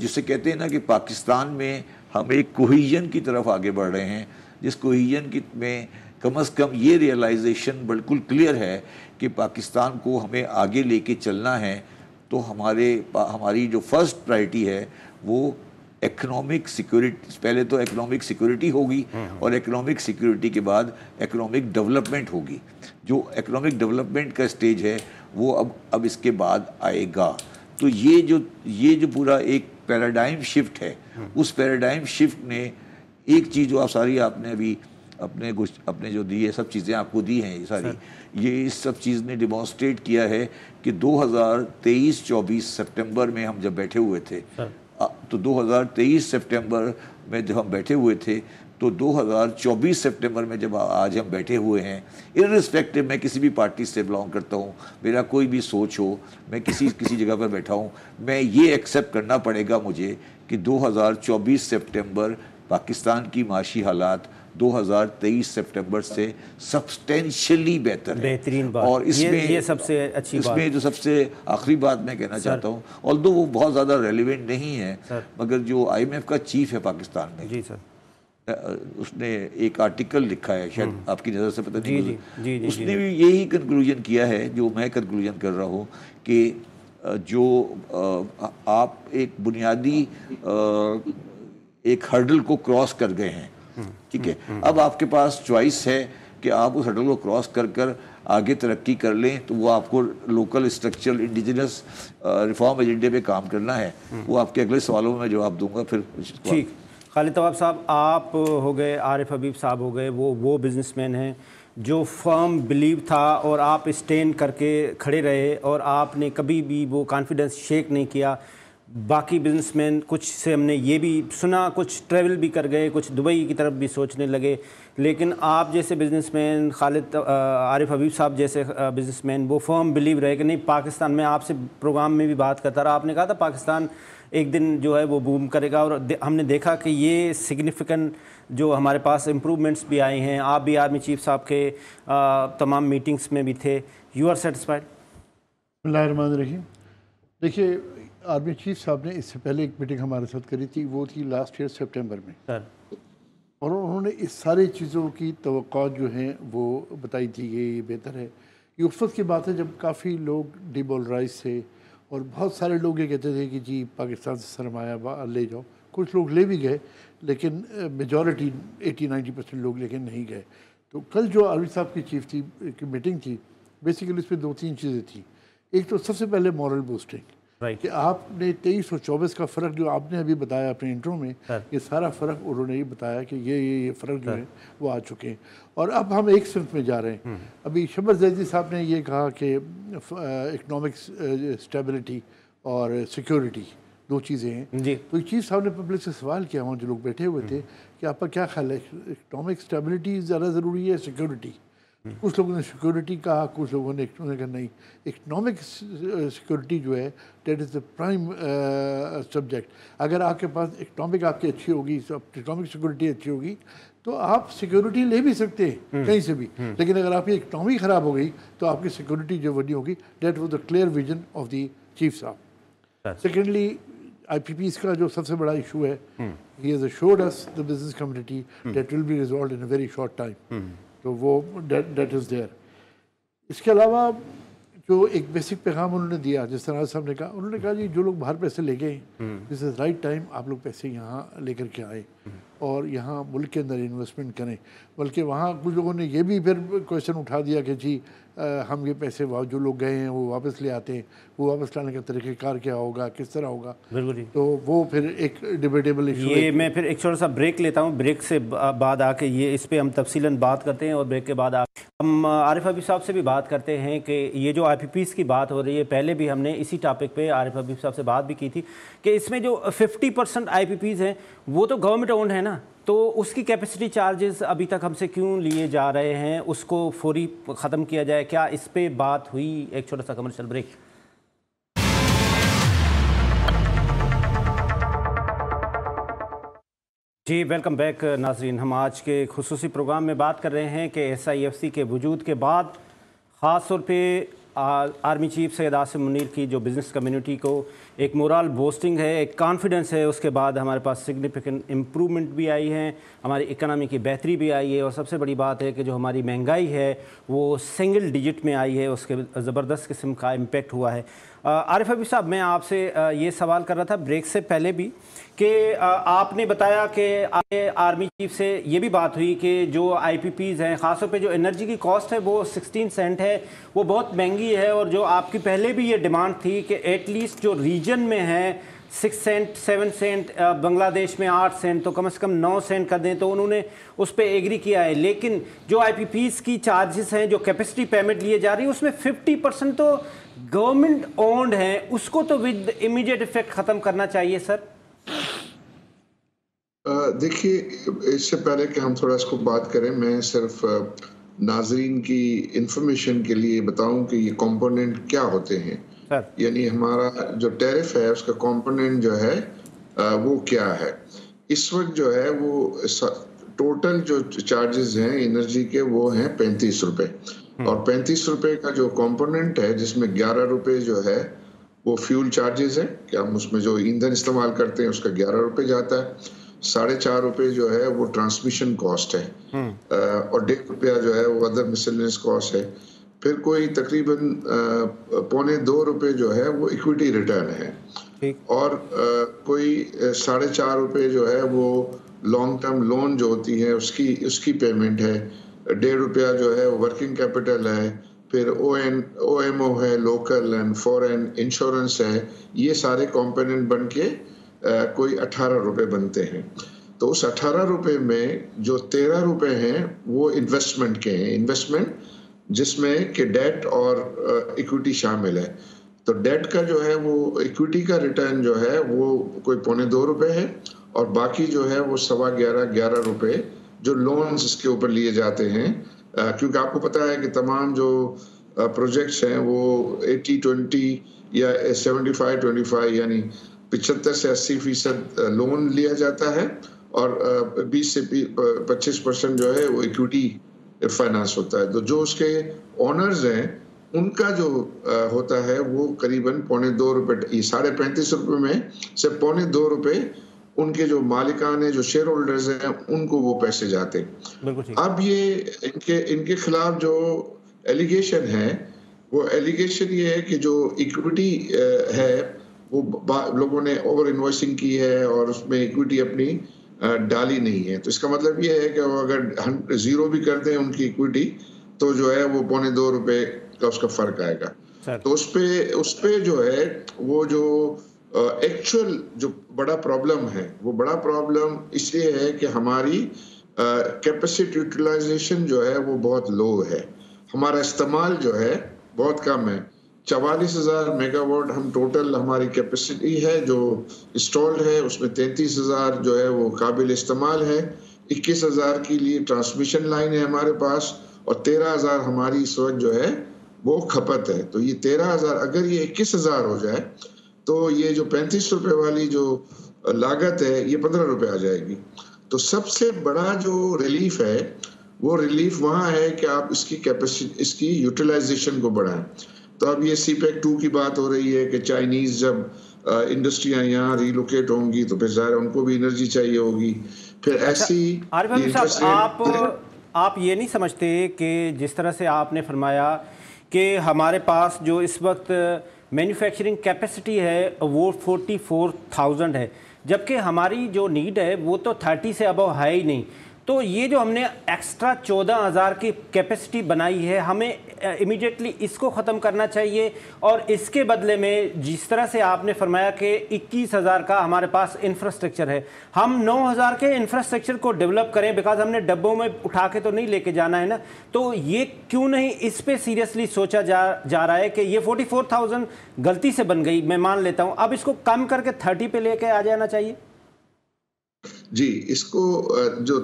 जिसे कहते हैं ना कि पाकिस्तान में हम एक कोहिजन की तरफ़ आगे बढ़ रहे हैं जिस कोहिजन की में कम अज़ कम ये रियलाइजेशन बिल्कुल क्लियर है कि पाकिस्तान को हमें आगे लेके चलना है तो हमारे हमारी जो फ़र्स्ट प्रायोरिटी है वो इकोनॉमिक सिक्योरिटी पहले तो इकोनॉमिक सिक्योरिटी होगी और इकोनॉमिक सिक्योरिटी के बाद इकोनॉमिक डेवलपमेंट होगी। जो इकोनॉमिक डेवलपमेंट का स्टेज है वो अब अब इसके बाद आएगा। तो ये जो ये जो पूरा एक पैराडाइम शिफ्ट है उस पैराडाइम शिफ्ट ने एक चीज़ जो आप सारी आपने अभी अपने कुछ अपने जो दी है सब चीज़ें आपको दी हैं ये सारी। ये इस सब चीज़ ने डिमॉन्स्ट्रेट किया है कि 2023-24 सितंबर में हम जब बैठे हुए थे तो 2023 सितंबर में जब हम बैठे हुए थे तो 2024 सितंबर में जब आज हम बैठे हुए हैं इरिस्पेक्टिव मैं किसी भी पार्टी से बिलोंग करता हूँ, मेरा कोई भी सोच हो, मैं किसी किसी जगह पर बैठा हूँ, मैं ये एक्सेप्ट करना पड़ेगा मुझे कि 2024 सितंबर पाकिस्तान की माशी हालात 2023 सितंबर से सब्सटेंशियली बेहतर बेहतरीन बात। और इसमें ये ये सबसे अच्छी बात। इसमें जो सबसे आखिरी बात मैं कहना चाहता हूँ और दो वो बहुत ज़्यादा रेलिवेंट नहीं है मगर जो आईएमएफ का चीफ है पाकिस्तान में जी सर। उसने एक आर्टिकल लिखा है शायद आपकी नज़र से पता नहीं हम्म। जी, जी, जी, उसने भी यही कंक्लूजन किया है जो मैं कंक्लूजन कर रहा हूँ कि जो आप एक बुनियादी एक हर्डल को क्रॉस कर गए हैं। हम्म, ठीक है? अब आपके पास चॉइस है कि आप उस हर्डल को क्रॉस कर कर आगे तरक्की कर लें तो वो आपको लोकल स्ट्रक्चरल इंडिजिनस रिफॉर्म एजेंडे पे काम करना है। वो आपके अगले सवालों में जवाब दूँगा फिर ठीक। खालिद तवाब साहब आप हो गए आरिफ हबीब साहब हो गए वो वो बिजनेसमैन हैं जो फर्म बिलीव था और आप स्टैंड करके खड़े रहे और आपने कभी भी वो कॉन्फिडेंस शेक नहीं किया। बाकी बिजनेसमैन कुछ से हमने ये भी सुना, कुछ ट्रैवल भी कर गए, कुछ दुबई की तरफ़ भी सोचने लगे। लेकिन आप जैसे बिजनेसमैन खालिद आरिफ हबीब साहब जैसे बिजनेसमैन वो फर्म बिलीव रहे कि नहीं, पाकिस्तान में आपसे प्रोग्राम में भी बात करता रहा। आपने कहा था पाकिस्तान एक दिन जो है वो बूम करेगा और हमने देखा कि ये सिग्निफिकेंट जो हमारे पास इम्प्रूवमेंट्स भी आए हैं। आप भी आर्मी चीफ साहब के तमाम मीटिंग्स में भी थे। यू आर सेटिस्फाइड रही देखिए आर्मी चीफ साहब ने इससे पहले एक मीटिंग हमारे साथ करी थी वो थी लास्ट ईयर सितंबर में। सर। और उन्होंने इस सारी चीज़ों की तो जो हैं वो बताई थी कि ये बेहतर है। ये उस वक्त की बात है जब काफ़ी लोग डिमोलराइज थे और बहुत सारे लोग ये कहते थे कि जी पाकिस्तान से सरमाया ले जाओ। कुछ लोग ले भी गए लेकिन मेजॉरिटी 80 90 परसेंट लोग लेकिन नहीं गए। तो कल जो आर्मी साहब की चीफ थी की मीटिंग थी बेसिकली इसमें दो तीन चीज़ें थी। एक तो सबसे पहले मॉरल बूस्टिंग राइट कि आपने तेईस और चौबीस का फ़र्क जो आपने अभी बताया अपने इंट्रो में। ये सारा फ़र्क उन्होंने ये बताया कि ये ये ये फ़र्क जो है वो आ चुके हैं। और अब हम एक सिंफ में जा रहे हैं। अभी शबर जैदी साहब ने ये कहा कि इकनॉमिक स्टेबिलिटी और सिक्योरिटी दो चीज़ें हैं। जी। तो एक चीज़ साहब ने पब्लिक से सवाल किया वहाँ जो लोग बैठे हुए थे कि आपका क्या ख्याल है? इकनॉमिक स्टेबिलिटी ज़्यादा ज़रूरी है सिक्योरिटी कुछ लोगों ने सिक्योरिटी कहा कुछ लोगों ने उन्होंने कहा नहीं इकनॉमिक सिक्योरिटी जो है that is the prime subject अगर आपके पास इकनॉमिक आपकी अच्छी होगी इकनॉमिक सिक्योरिटी अच्छी होगी तो आप सिक्योरिटी ले भी सकते हैं कहीं से भी। लेकिन अगर आपकी इकनॉमी ख़राब हो गई तो आपकी सिक्योरिटी जो बनी होगी that was the clear vision of the chief साहब। सेकेंडली IPPs का जो सबसे बड़ा इशू है he has assured us the business community that will be resolved in a very short time. तो वो डेट इज़ देयर इसके अलावा जो एक बेसिक पैगाम उन्होंने दिया जिस तरह साहब ने कहा उन्होंने कहा जी जो लोग बाहर पैसे ले गए दिस इज़ राइट टाइम आप लोग पैसे यहाँ लेकर के आए। और यहाँ मुल्क के अंदर इन्वेस्टमेंट करें। बल्कि वहाँ कुछ लोगों ने ये भी फिर क्वेश्चन उठा दिया कि जी अ, हम ये पैसे वहाँ जो लोग गए हैं वो वापस ले आते हैं। वो वापस लाने का तरीक़ेकार क्या होगा? किस तरह होगा? बिल्कुल तो वो फिर एक डिबेटेबल इशू ये मैं फिर एक छोटा सा ब्रेक लेता हूँ। ब्रेक से बाद आके ये इस पर हम तफसीलन बात करते हैं और ब्रेक के बाद आ हम आरिफ हबीब साहब से भी बात करते हैं कि ये जो आई पी की बात हो रही है पहले भी हमने इसी टॉपिक पे आरिफ हबीब साहब से बात भी की थी कि इसमें जो 50 परसेंट आई हैं वो तो गवर्नमेंट ओन्ड है ना। तो उसकी कैपेसिटी चार्जेस अभी तक हमसे क्यों लिए जा रहे हैं? उसको फौरी ख़त्म किया जाए? क्या इस पर बात हुई? एक छोटा सा कमर्शियल ब्रेक जी वेलकम बैक नाजरीन। हम आज के खसूसी प्रोग्राम में बात कर रहे हैं कि एस आई एफ़ सी के वजूद के बाद ख़ास तौर पे आ, आर्मी चीफ सैद आसिम मुनीर की जो बिज़नेस कम्युनिटी को एक मोरल बोस्टिंग है, एक कॉन्फिडेंस है, उसके बाद हमारे पास सिग्निफिकेंट इम्प्रूवमेंट भी आई है, हमारी इकनॉमी की बेहतरी भी आई है, और सबसे बड़ी बात है कि जो हमारी महँगाई है, वो सिंगल डिजिट में आई है, उसके ज़बरदस्त किस्म का इम्पेक्ट हुआ है। आरिफ अभी साहब, मैं आपसे ये सवाल कर रहा था ब्रेक से पहले भी कि आपने बताया कि आर्मी चीफ से ये भी बात हुई कि जो आईपीपीज हैं, ख़ासतौर पे जो एनर्जी की कॉस्ट है, वो 16 सेंट है, वो बहुत महँगी है और जो आपकी पहले भी ये डिमांड थी कि एटलीस्ट जो रीजन में है six cent seven cent Bangladesh में आठ सेंट तो कम से कम नौ सेंट कर दें तो उन्होंने उस पर एग्री किया है। लेकिन जो आईपीपीज की चार्जेस हैं, जो कैपेसिटी पेमेंट लिए जा रही है, उसमें 50 परसेंट तो गवर्नमेंट ओन्ड है उसको तो विद इमीडिएट इफ़ेक्ट ख़त्म करना चाहिए सर। देखिए इससे पहले कि हम थोड़ा इसको बात करें मैं सिर्फ़ नाजरीन की इंफॉर्मेशन के लिए बताऊँ कि ये कंपोनेंट क्या होते हैं। यानी हमारा जो टैरिफ है उसका कंपोनेंट जो है वो क्या है? इस वक्त जो है वो टोटल जो चार्जेस हैं एनर्जी के वो हैं पैंतीस रुपए। और पैंतीस रुपए का जो कंपोनेंट है जिसमें ग्यारह रुपए जो है वो फ्यूल चार्जेस है। कि हम उसमें जो ईंधन इस्तेमाल करते हैं उसका ग्यारह रुपए जाता है। साढ़े चार रुपए जो है वो ट्रांसमिशन कॉस्ट है। और डेढ़ रुपया जो है वो अदर मिसलेनियस कॉस्ट है। फिर कोई तकरीबन पौने दो रुपए जो है वो इक्विटी रिटर्न है। और कोई साढ़े चार रुपए जो है वो लॉन्ग टर्म लोन जो होती है उसकी उसकी पेमेंट है। डेढ़ रुपया जो है वर्किंग कैपिटल है फिर O N O M O है लोकल एंड फॉरेन इंश्योरेंस है ये सारे कंपोनेंट बन के अ, कोई अठारह रुपये बनते हैं। तो उस अठारह रुपये में जो तेरह रुपये हैं वो इन्वेस्टमेंट के हैं। इन्वेस्टमेंट जिसमें कि डेट और इक्विटी शामिल है। तो डेट का जो है वो इक्विटी का रिटर्न जो है वो कोई पौने दो रुपए है और बाकी जो है वो सवा ग्यारह ग्यारह रुपए जो लोन्स इसके ऊपर लिए जाते हैं क्योंकि आपको पता है कि तमाम जो प्रोजेक्ट्स हैं वो 80 20 या 75 25 यानी पिछहत्तर से अस्सी फ़ीसद लोन लिया जाता है और बीस से पच्चीस परसेंट जो है वो इक्विटी फाइनेंस होता है। तो जो उसके ऑनर्स हैं, उनका जो होता है वो करीबन पौने दो रुपए साढ़े पैंतीस रुपए में से पौने दो रुपए उनके जो मालिकान है जो शेयर होल्डर्स हैं उनको वो पैसे जाते हैं। अब ये इनके इनके खिलाफ जो एलिगेशन है वो एलिगेशन ये है कि जो इक्विटी है वो लोगों ने ओवर इन्वेस्टिंग की है और उसमें इक्विटी अपनी डाली नहीं है। तो इसका मतलब ये है कि वो अगर ज़ीरो भी कर दें उनकी इक्विटी तो जो है वो पौने दो रुपए का उसका फ़र्क आएगा। तो उस पे उस पे जो है वो जो एक्चुअल जो बड़ा प्रॉब्लम है, वो बड़ा प्रॉब्लम इसलिए है कि हमारी कैपेसिटी यूटिलाइजेशन जो है, वो बहुत लो है। हमारा इस्तेमाल जो है, बहुत कम है। चवालीस हज़ार मेगावाट हम टोटल हमारी कैपेसिटी है, जो इंस्टॉल्ड है, उसमें तैतीस हज़ार जो है, वो काबिल इस्तेमाल है। इक्कीस हज़ार के लिए ट्रांसमिशन लाइन है हमारे पास, और तेरह हज़ार हमारी इस वक्त जो है, वो खपत है। तो ये तेरह हज़ार, अगर ये इक्कीस हज़ार हो जाए तो ये जो पैंतीस रुपए वाली जो लागत है ये पंद्रह रुपए आ जाएगी। तो सबसे बड़ा जो रिलीफ है वो रिलीफ वहाँ है कि आप इसकी कैपेसिटी इसकी यूटिलाइजेशन को बढ़ाएँ। तो अब ये सी पैक टू की बात हो रही है कि चाइनीज़ जब इंडस्ट्रियाँ यहाँ रिलोकेट होंगी तो फिर ज़ाहिर उनको भी एनर्जी चाहिए होगी। फिर अच्छा, ऐसी आप आप ये नहीं समझते कि जिस तरह से आपने फरमाया कि हमारे पास जो इस वक्त मैन्युफैक्चरिंग कैपेसिटी है वो फोर्टी फोर थाउज़ेंड है। जबकि हमारी जो नीड है, वो तो थर्टी से अबव है ही नहीं। तो ये जो हमने एक्स्ट्रा चौदह हज़ार की कैपेसिटी बनाई है, हमें इमीडिएटली इसको ख़त्म करना चाहिए। और इसके बदले में जिस तरह से आपने फरमाया कि इक्कीस हज़ार का हमारे पास इंफ्रास्ट्रक्चर है, हम नौ हज़ार के इंफ्रास्ट्रक्चर को डेवलप करें बिकॉज़ हमने डब्बों में उठा के तो नहीं लेके जाना है ना। तो ये क्यों नहीं इस पर सीरियसली सोचा जा जा रहा है कि ये फोर्टी फोर थाउज़ेंड गलती से बन गई, मैं मान लेता हूँ। अब इसको कम करके थर्टी पे लेके आ जाना चाहिए। जी इसको जो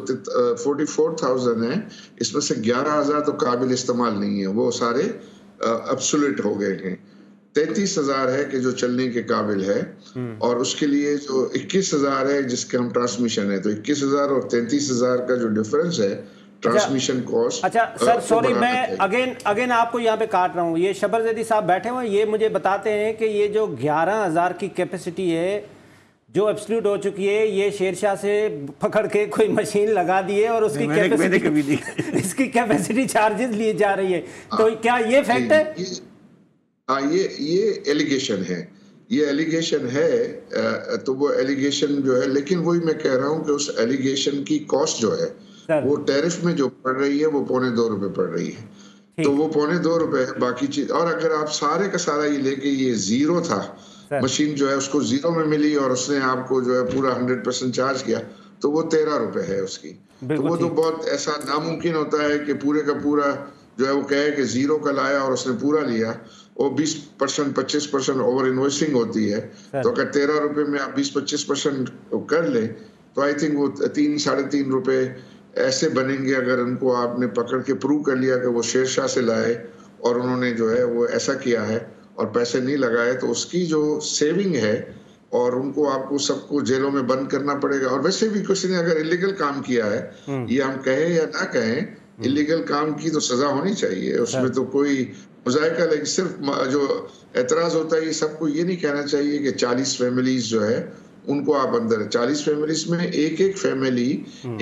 फोर्टी फोर थाउज़ेंड है इसमें से ग्यारह हज़ार तो काबिल इस्तेमाल नहीं है वो सारे अब्सोल्यूट हो गए हैं। तैतीस हज़ार है कि जो चलने के काबिल है हम्म। और उसके लिए जो इक्कीस हज़ार है जिसके हम ट्रांसमिशन है तो इक्कीस हज़ार और तैतीस हज़ार का जो डिफरेंस है ट्रांसमिशन कॉस्ट अच्छा सर सॉरी मैं अगेन अगेन आपको यहाँ पे काट रहा हूँ। ये शबर जैदी साहब बैठे हुए ये मुझे बताते हैं कि ये जो ग्यारह हज़ार की कैपेसिटी है जो एब्सल्यूट हो चुकी है ये शेरशाह से पकड़ के कोई मशीन लगा दी है और उसकी कैपेसिटी इसकी कैपेसिटी चार्जेस लिए जा रही है। तो हाँ। क्या ये फैक्ट है? हाँ ये ये एलिगेशन है। ये एलिगेशन है तो वो एलिगेशन जो है लेकिन वही मैं कह रहा हूँ कि उस एलिगेशन की कॉस्ट जो है वो टैरिफ में जो पड़ रही है वो पौने दो रुपए पड़ रही है। तो वो पौने दो रुपए बाकी चीज़ और अगर आप सारे का सारा ये लेके ये ज़ीरो था मशीन जो है उसको ज़ीरो में मिली और उसने आपको जो है पूरा हंड्रेड परसेंट चार्ज किया तो वो तेरह रुपए है उसकी। तो वो तो बहुत ऐसा नामुमकिन होता है कि पूरे का पूरा जो है वो कहे कि ज़ीरो का लाया और उसने पूरा लिया वो बीस परसेंट पच्चीस परसेंट ओवर इन्वेस्टिंग होती है। तो अगर तेरह रुपए में आप बीस पच्चीस परसेंट कर ले तो आई थिंक वो तीन साढ़े तीन रुपए ऐसे बनेंगे अगर उनको आपने पकड़ के प्रूव कर लिया कि वो शेरशाह से लाए और उन्होंने जो है वो ऐसा किया है। और पैसे नहीं लगाए तो उसकी जो सेविंग है और उनको आपको सबको जेलों में बंद करना पड़ेगा और वैसे भी किसी ने अगर इलीगल काम किया है हम्म। ये हम कहें या ना कहें इलीगल हम्म। काम की तो सजा होनी चाहिए उसमें हाँ। तो कोई मुजायका लेकिन सिर्फ़ जो एतराज़ होता है ये सबको ये नहीं कहना चाहिए कि चालीस फैमिलीज़ जो है उनको आप अंदर चालीस फैमिलीज़ में एक एक फैमिली।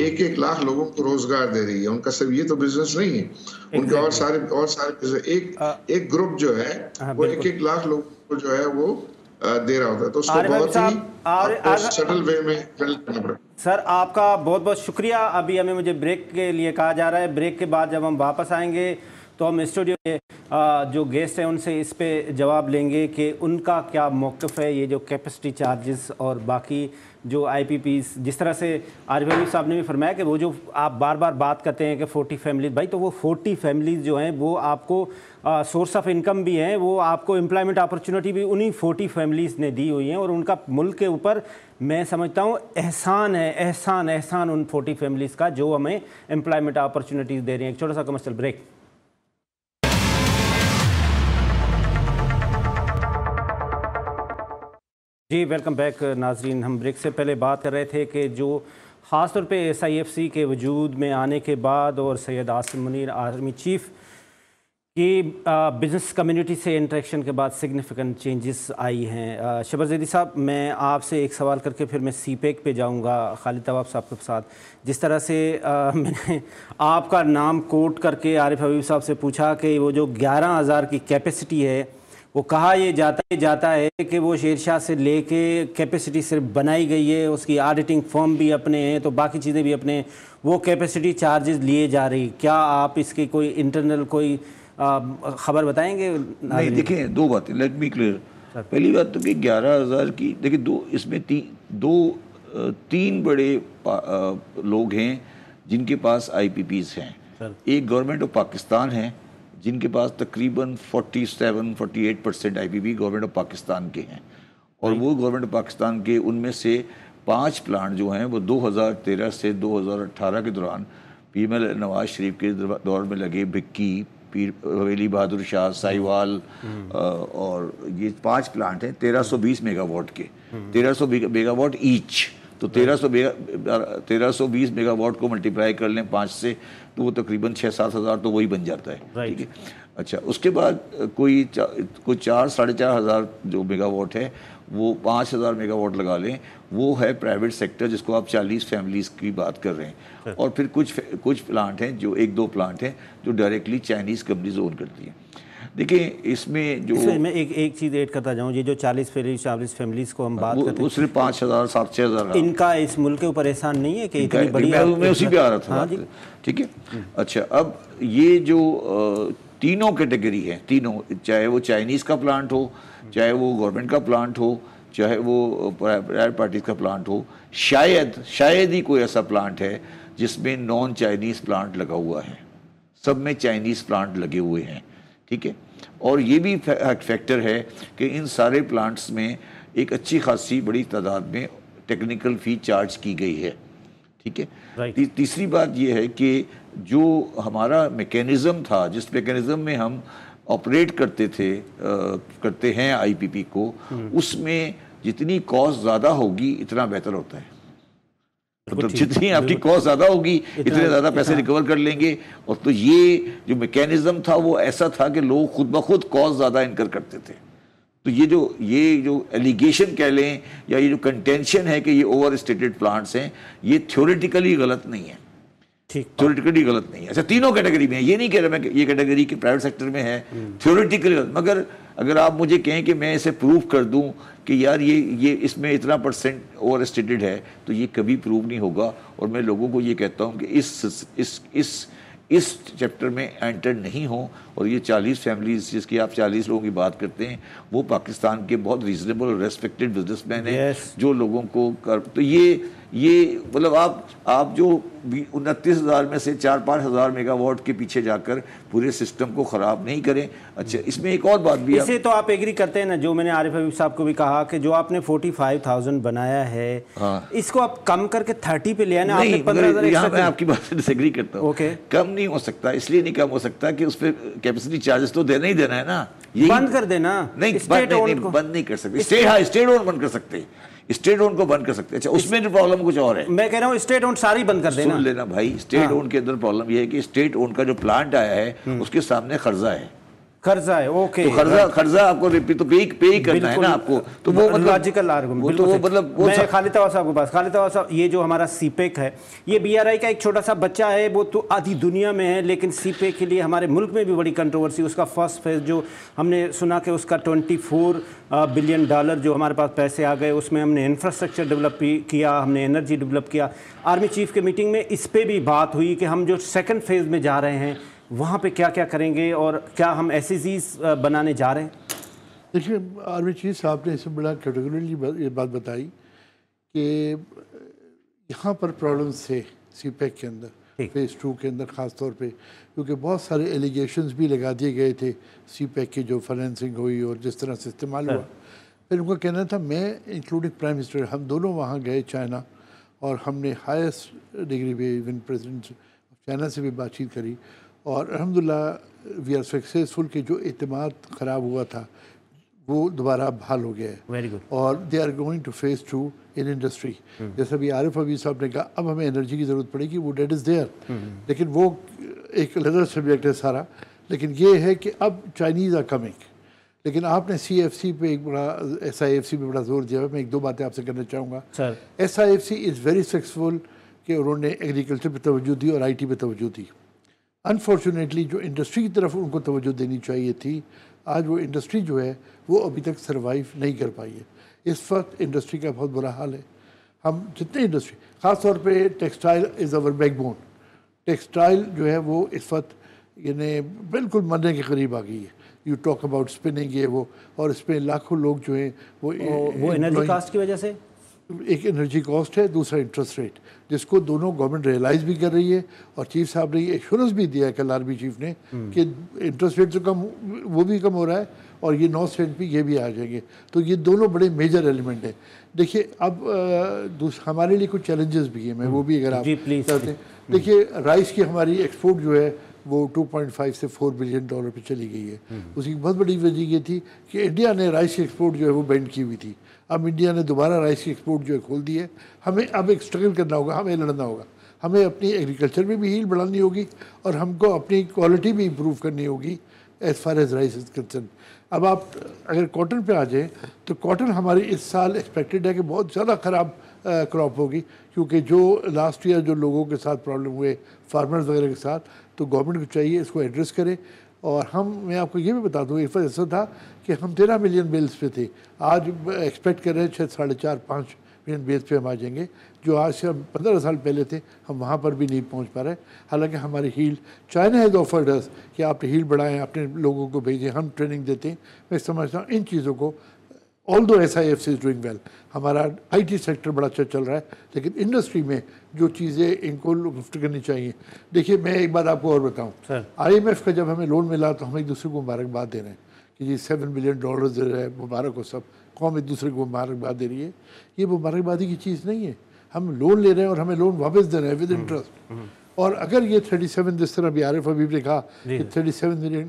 एक एक लाख लोगों को रोज़गार दे रही है। उनका सब ये तो बिज़नेस नहीं है। उनके और सारे और सारे एक आ, एक ग्रुप जो है हाँ, वो एक एक लाख लोगों को जो है वो दे रहा होता है। तो उसको बहुत ही सटल वे में करना पड़ेगा। सर आपका बहुत बहुत शुक्रिया। अभी हमें मुझे ब्रेक के लिए कहा जा रहा है। ब्रेक के बाद जब हम वापस आएँगे तो हम स्टूडियो के जो गेस्ट हैं उनसे इस पे जवाब लेंगे कि उनका क्या मौक़ है, ये जो कैपेसिटी चार्जेस और बाकी जो आई जिस तरह से आरिफ साहब ने भी फरमाया कि वो जो आप बार बार बात करते हैं कि 40 फैमिलीज़ भाई तो वो 40 फैमिलीज़ जो हैं, वो आपको सोर्स ऑफ़ इनकम भी हैं, वो आपको एम्प्लॉयमेंट अपॉर्चुनिटी भी उन्हीं 40 फैमिलीज़ ने दी हुई हैं और उनका मुल्क के ऊपर मैं समझता हूँ एहसान है, एहसान एहसान उन 40 फैमिलीज़ का जो हमें एम्प्लॉयमेंट अपॉर्चुनिटीज़ दे रही हैं। एक छोटा सा कमर्शियल ब्रेक जी वेलकम बैक नाजरीन। हम ब्रेक से पहले बात कर रहे थे कि जो ख़ास तौर पे सी के वजूद में आने के बाद और सैयद आसिम मुनीर आर्मी चीफ़ की बिज़नेस कम्युनिटी से इंटरेक्शन के बाद सिग्निफिकेंट चेंजेस आई हैं। शबर जैदी साहब मैं आपसे एक सवाल करके फिर मैं सी पैक पे जाऊँगा। खालिद तवाब साहब के साथ। जिस तरह से आ, मैंने आपका नाम कोट करके आरिफ हबीब साहब से पूछा कि वो जो ग्यारह हज़ार की कैपेसिटी है वो कहा ये जाता है जाता है कि वो शेरशाह से लेके कैपेसिटी सिर्फ़ बनाई गई है उसकी ऑडिटिंग फॉर्म भी अपने हैं तो बाकी चीज़ें भी अपने वो कैपेसिटी चार्जेस लिए जा रही क्या आप इसकी कोई इंटरनल कोई खबर बताएँगे नहीं देखिए दो बातें लेट मी क्लियर पहली बात तो कि ग्यारह हज़ार की देखिए दो इसमें ती, दो तीन बड़े लोग हैं जिनके पास आई हैं। एक गवर्नमेंट ऑफ़ पाकिस्तान है जिनके पास तकरीबन 47 48 परसेंट आई गवर्नमेंट ऑफ़ पाकिस्तान के हैं। और वो गवर्नमेंट ऑफ़ पाकिस्तान के उनमें से पाँच प्लांट जो हैं वो 2013 से 2018 के दौरान पीएम नवाज़ शरीफ के दौर में लगे भिक्की पीर हवेली बहादुर शाह साहिवाल और ये पाँच प्लांट हैं 1320 मेगावाट के। 1300 मेगावाट ईच। तो 1300 तेरह सौ बीस मेगावाट को मल्टीप्लाई कर लें पाँच से तो वो तकरीबन छः सात हज़ार तो वही बन जाता है। ठीक है? अच्छा उसके बाद कोई चा, कोई चार साढ़े चार हज़ार जो मेगावाट है वो पाँच हज़ार मेगावाट लगा लें वो है प्राइवेट सेक्टर जिसको आप चालीस फैमिलीज़ की बात कर रहे हैं। और फिर कुछ कुछ प्लांट हैं जो एक दो प्लांट हैं जो डायरेक्टली चाइनीज़ कंपनीज़ ओन करती हैं। देखिए इसमें जो इसमें मैं एक एक चीज़ ऐड करता जाऊँ ये जो चालीस फैमिली चालीस फैमिलीज़ को हम बात करते हैं। सिर्फ़ पाँच हज़ार सात छः हज़ार इनका इस मुल्क के ऊपर एहसान नहीं है कि इतनी बड़ी मैं, मैं उसी पे आ रहा था। हाँ ठीक है? अच्छा अब ये जो तीनों कैटेगरी है तीनों चाहे वो चाइनीज़ का प्लांट हो चाहे वो गवर्नमेंट का प्लांट हो चाहे वो प्राइवेट पार्टीज़ का प्लांट हो शायद शायद ही कोई ऐसा प्लांट है जिसमें नॉन चाइनीज़ प्लांट लगा हुआ है। सब में चाइनीज़ प्लांट लगे हुए हैं। ठीक है और ये भी फैक्टर है कि इन सारे प्लांट्स में एक अच्छी खासी बड़ी तादाद में टेक्निकल फ़ी चार्ज की गई है ठीक है right. तीसरी बात यह है कि जो हमारा मैकेनिज़्म था जिस मैकेनिज़्म में हम ऑपरेट करते थे आ, करते हैं आईपीपी को हम्म। उसमें जितनी कॉस्ट ज़्यादा होगी इतना बेहतर होता है मतलब जितनी आपकी कॉस्ट ज़्यादा होगी इतने ज़्यादा पैसे रिकवर कर लेंगे। और तो ये जो मैकेनिज्म था वो ऐसा था कि लोग खुद ब खुद कॉस्ट ज़्यादा इनकर करते थे। तो ये जो ये जो एलिगेशन कह लें या ये जो कंटेंशन है कि ये ओवर स्टेटेड प्लांट्स हैं ये थ्योरेटिकली गलत नहीं है। ठीक। थ्योरेटिकली गलत नहीं है। अच्छा तीनों कैटेगरी में है। ये नहीं कह रहा मैं ये कैटेगरी के प्राइवेट सेक्टर में है। थ्योरेटिकली गलत। मगर अगर आप मुझे कहें कि मैं इसे प्रूव कर दूँ कि यार ये ये इसमें इतना परसेंट ओवर स्टेटेड है तो ये कभी प्रूव नहीं होगा और मैं लोगों को ये कहता हूँ कि इस इस इस इस चैप्टर में एंटर नहीं हो और ये 40 फैमिलीज़ जिसकी आप 40 लोगों की बात करते हैं वो पाकिस्तान के बहुत रीजनेबल और रेस्पेक्टेड बिजनेसमैन हैं yes. जो लोगों को कर तो ये ये मतलब आप आप जो उनतीस हज़ार में से चार पाँच हज़ार मेगावाट के पीछे जाकर पूरे सिस्टम को ख़राब नहीं करें। अच्छा इसमें एक और बात भी इसे आप... तो आप एग्री करते हैं ना जो मैंने आरिफ हबीब साहब को भी कहा कि जो आपने फोर्टी फाइव थाउज़ेंड बनाया है हाँ। इसको आप कम करके थर्टी पे लिया ना यहाँ मैं आपकी बात से डिसएग्री करता हूँ। कम नहीं हो सकता इसलिए नहीं कम हो सकता कि उस पर कैपेसिटी चार्जेस तो देना ही देना है ना। बंद कर देना नहीं बंद नहीं कर सकते। स्टेट हाँ स्टेट ओन बंद कर सकते। स्टेट ओन को बंद कर सकते अच्छा उसमें जो प्रॉब्लम कुछ और है मैं कह रहा हूँ स्टेट ओन सारी बंद कर देना सुन लेना भाई स्टेट ओन हाँ। के अंदर प्रॉब्लम यह है कि स्टेट ओन का जो प्लांट आया है हम्म। उसके सामने कर्जा है कर्जा है ओके तो कर्जा कर्जा आपको तो पे पे ही करना है ना आपको। तो वो मतलब लॉजिकल आर्गुमेंट वो तो वो मतलब वो मैं खालिद तवा साहब के पास खालिद तवा साहब ये जो हमारा सीपेक है ये बीआरआई का एक छोटा सा बच्चा है वो तो आधी दुनिया में है लेकिन सीपेक के लिए हमारे मुल्क में भी बड़ी कंट्रोवर्सी उसका फ़र्स्ट फ़ेज़ जो हमने सुना कि उसका ट्वेंटी बिलियन डॉलर जो हमारे पास पैसे आ गए उसमें हमने इंफ्रास्ट्रक्चर डेवलप किया हमने एनर्जी डेवलप किया। आर्मी चीफ के मीटिंग में इस पर भी बात हुई कि हम जो सेकेंड फ़ेज़ में जा रहे हैं वहाँ पे क्या क्या करेंगे और क्या हम एस बनाने जा रहे हैं? देखिए आर्मी चीफ साहब ने इसमें बड़ा कैटेगरली ये बात बताई कि यहाँ पर प्रॉब्लम्स थे सी पैक के अंदर फ़ेज़ टू के अंदर ख़ास तौर पे क्योंकि बहुत सारे एलिगेशंस भी लगा दिए गए थे सी पैक की जो फाइनेंसिंग हुई और जिस तरह से इस्तेमाल हुआ। फिर उनका कहना था मैं इंक्लूडिंग प्राइम मिनिस्टर हम दोनों वहाँ गए चाइना और हमने हाईएस्ट डिग्री पे इवन प्रेसिडेंट चाइना से भी बातचीत करी और अलहमदिल्ला वी आर सक्सेसफुल कि जो अतमाद ख़राब हुआ था वो दोबारा बहाल हो गया है। वेरी गुड और they are going to face to in industry जैसे अभी आरिफ अभी साहब ने कहा अब हमें एनर्जी की ज़रूरत पड़ेगी वो डेट इज़ देयर लेकिन वो एक लदर सब्जेक्ट है सारा। लेकिन ये है कि अब चाइनीज़ आर कमिंग लेकिन आपने सी एफ़ सी पे एक बड़ा एस आई एफ़ सी पे बड़ा ज़ोर दिया है। मैं एक दो बातें आपसे करना चाहूँगा। S I F C is very successful कि उन्होंने एग्रीकल्चर पर तोज्जो दी और आई टी पर तोज्जो दी। अनफॉर्चुनेटली जो इंडस्ट्री की तरफ़ उनको तवज्जो देनी चाहिए थी आज वो इंडस्ट्री जो है वो अभी तक सर्वाइव नहीं कर पाई है। इस वक्त इंडस्ट्री का बहुत बुरा हाल है। हम जितने इंडस्ट्री ख़ास तौर पे textile is our backbone textile जो है वो इस वक्त यानी बिल्कुल मरने के करीब आ गई है। यू टॉक अबाउट स्पिनिंग ये वो और इसमें लाखों लोग जो हैं वो वो एनर्जी कास्ट की वजह से? एक एनर्जी कॉस्ट है दूसरा इंटरेस्ट रेट जिसको दोनों गवर्नमेंट रियलाइज़ भी कर रही है और चीफ साहब ने ये एश्योरेंस भी दिया है कल आर्मी चीफ ने कि इंटरेस्ट रेट तो कम वो भी कम हो रहा है और ये नौ सेंट भी ये भी आ जाएँगे। तो ये दोनों बड़े मेजर एलिमेंट हैं। देखिए अब हमारे लिए कुछ चैलेंजेस भी हैं मैं वो भी अगर आप चाहते हैं। देखिए राइस की हमारी एक्सपोर्ट जो है वो 2.5 से 4 बिलियन डॉलर पे चली गई है। उसकी बहुत बड़ी वजह ये थी कि इंडिया ने राइस की एक्सपोर्ट जो है वो बैंड की हुई थी। अब इंडिया ने दोबारा राइस की एक्सपोर्ट जो है खोल दी है। हमें अब एक स्ट्रगल करना होगा, हमें लड़ना होगा। हमें अपनी एग्रीकल्चर में भी हील बढ़ानी होगी और हमको अपनी क्वालिटी भी इम्प्रूव करनी होगी as far as rice is concern अब आप अगर कॉटन पे आ जाएँ तो कॉटन हमारी इस साल एक्सपेक्टेड है कि बहुत ज़्यादा ख़राब क्रॉप होगी, क्योंकि जो लास्ट ईयर जो लोगों के साथ प्रॉब्लम हुए फार्मर्स वगैरह के साथ तो गवर्नमेंट को चाहिए इसको एड्रेस करे। और हम, मैं आपको ये भी बता दूँ एक ऐसा था कि हम तेरह मिलियन बेल्स पे थे। आज एक्सपेक्ट कर रहे हैं छः साढ़े चार, पाँच मिलियन बेल्स पे हम आ जाएँगे। जो आज से पंद्रह साल पहले थे, हम वहाँ पर भी नहीं पहुँच पा रहे। हालाँकि हमारी हील चाइना हैज़ ऑफर्ड अस कि आप हील बढ़ाएँ, अपने लोगों को भेजें, हम ट्रेनिंग देते हैं। मैं समझता हूँ इन चीज़ों को ऑल दो S I F C is doing well हमारा आई टी सेक्टर बड़ा अच्छा चल रहा है लेकिन इंडस्ट्री में जो चीज़ें इनको लुफ्ट करनी चाहिए। देखिए मैं एक बात आपको और बताऊँ। आई एम एफ़ का जब हमें लोन मिला तो हम एक दूसरे को मुबारकबाद दे रहे हैं कि जी सेवन बिलियन डॉलर दे रहे हैं मुबारक हो सब। कौम एक दूसरे को मुबारकबाद दे रही है। ये मुबारकबादी की चीज़ नहीं है। हम लोन ले रहे हैं और हमें लोन वापस दे रहे हैं विद इंटरेस्ट हम्म, हम्म। और अगर ये 37 जिस तरह भी आरिफ अबीब ने कहा कि 37 मिलियन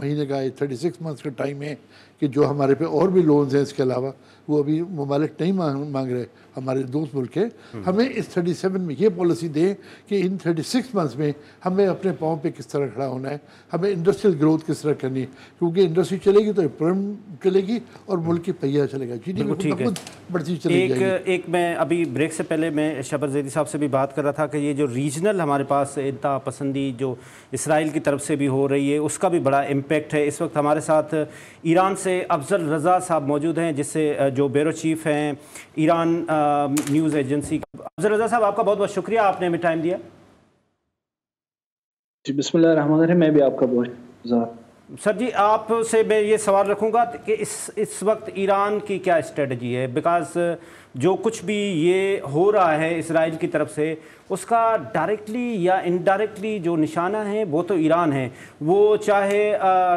महीने का थर्टी सिक्स मंथ्स का टाइम है। कि जो हमारे पे और भी लोन्स हैं इसके अलावा, वो अभी ममालिक नहीं मांग मांग रहे। हमारे दोस्त मुल्क के हमें इस 37 में ये पॉलिसी दें कि इन 36 मंथ्स में हमें अपने पाँव पे किस तरह खड़ा होना है हमें इंडस्ट्रियल ग्रोथ किस तरह करनी है क्योंकि इंडस्ट्री चलेगी तो एम्प्लॉयमेंट चलेगी और मुल्क की पहिया चलेगा। जी डी बढ़ती चलेगी एक, एक मैं अभी ब्रेक से पहले मैं शबर जैदी साहब से भी बात कर रहा था कि ये जो रीजनल हमारे पास इंतहा पसंदी जो इसराइल की तरफ़ से भी हो रही है उसका भी बड़ा इम्पेक्ट है। इस वक्त हमारे साथ ईरान से अफजल रज़ा साहब मौजूद हैं जिससे जो ब्यूरो चीफ़ हैं Iran news agency Afzal Raza साहब आपका बहुत बहुत शुक्रिया आपने हमें टाइम दिया। जी बिस्मिल्लाह मैं भी आपका बहुत सर जी आपसे मैं ये सवाल रखूँगा कि इस इस वक्त ईरान की क्या स्ट्रेटजी है? बिकॉज़ जो कुछ भी ये हो रहा है इसराइल की तरफ़ से उसका डायरेक्टली या इनडायरेक्टली जो निशाना है वो तो ईरान है। वो चाहे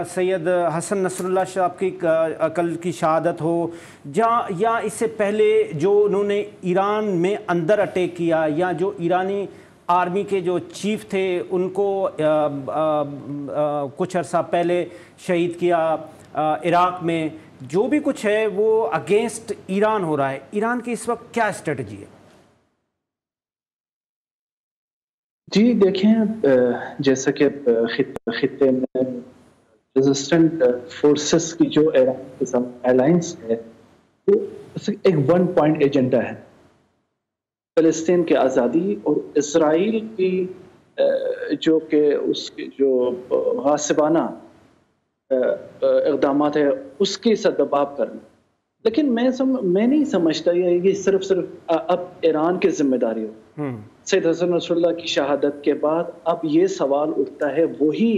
सैयद हसन नसरुल्ला साहब की कल की शहादत हो या या इससे पहले जो उन्होंने ईरान में अंदर अटैक किया या जो ईरानी आर्मी के जो चीफ थे उनको आ, आ, आ, कुछ अरसा पहले शहीद किया इराक़ में। जो भी कुछ है वो अगेंस्ट ईरान हो रहा है। ईरान की इस वक्त क्या स्ट्रेटजी है? जी, देखें जैसा कि खत्े में रेजिस्टेंट फोर्सेस की जो अलायंस है, वो एक वन पॉइंट एजेंडा है। फ़लस्तीन की आज़ादी और इसराइल की जो कि उसकी जो गासिबाना इकदाम है, उसके सदबाब करना। लेकिन मैं सम, मैं नहीं समझता ये ये सिर्फ़ सिर्फ़ अब ईरान की ज़िम्मेदारी हो। सैद हसन रसुल्ला की शहादत के बाद अब ये सवाल उठता है वही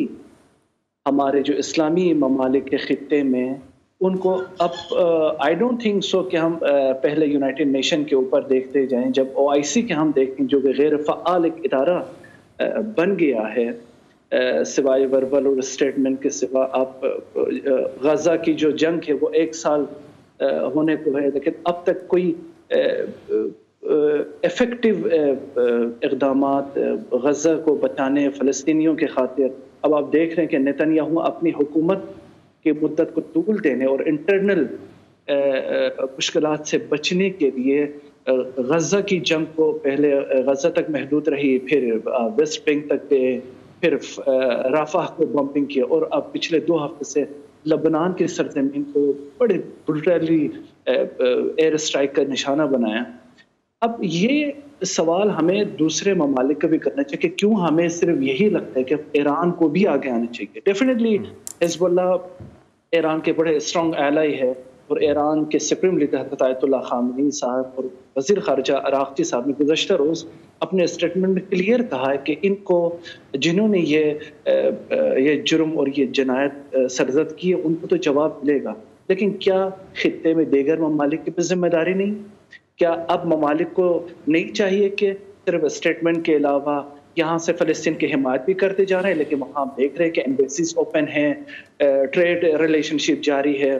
हमारे जो इस्लामी ममालिक के ख़त्े में उनको अब आई डोंट थिंक सो कि हम uh, पहले यूनाइटेड नेशन के ऊपर देखते जाएँ जब ओ आई सी के हम देखें जो कि गैर फ़ाल एक इदारा बन गया है uh, सिवाय वर्बल और स्टेटमेंट के सिवा आप गज़ा की जो जंग है वो एक साल होने को है लेकिन अब तक कोई इफ़ेक्टिव इकदाम गज़ा को बचाने फ़लस्तियों के खातिर। अब आप देख रहे हैं कि नेतन्याहू अपनी हुकूमत की मुद्दत को तूल देने और इंटरनल मुश्किल से बचने के लिए गजा की जंग को पहले गजा तक महदूद रही, फिर वेस्ट बैंक तक गए, फिर राफा को बम्पिंग किया और अब पिछले दो हफ़्ते से लबनान की सरजमीन को बड़े ब्रुटली एयर स्ट्राइक का निशाना बनाया। अब ये सवाल हमें दूसरे ममालिक भी करना चाहिए कि क्यों हमें सिर्फ़ यही लगता है कि ईरान को भी आगे आना चाहिए। डेफिनेटली हिजबुल्ला ईरान के बड़े स्ट्रॉन्ग एलाई है और ईरान के सुप्रीम लीडर आयतुल्ला खामनी साहब और वज़ीर खारजा अराकची साहब ने गुजशत रोज़ अपने स्टेटमेंट में क्लियर कहा है कि इनको जिन्होंने ये ये जुर्म और ये जनायत सरजद की है, उनको तो जवाब मिलेगा। लेकिन क्या खत्े में देगर ममालिक की भी ज़िम्मेदारी नहीं? क्या अब ममालिक को नहीं चाहिए कि सिर्फ़ स्टेटमेंट के अलावा यहाँ से फ़लस्तीन की हिमायत भी करते जा रहे हैं? लेकिन वहाँ हम देख रहे हैं कि एम्बेसीज ओपन हैं ट्रेड रिलेशनशिप जारी है।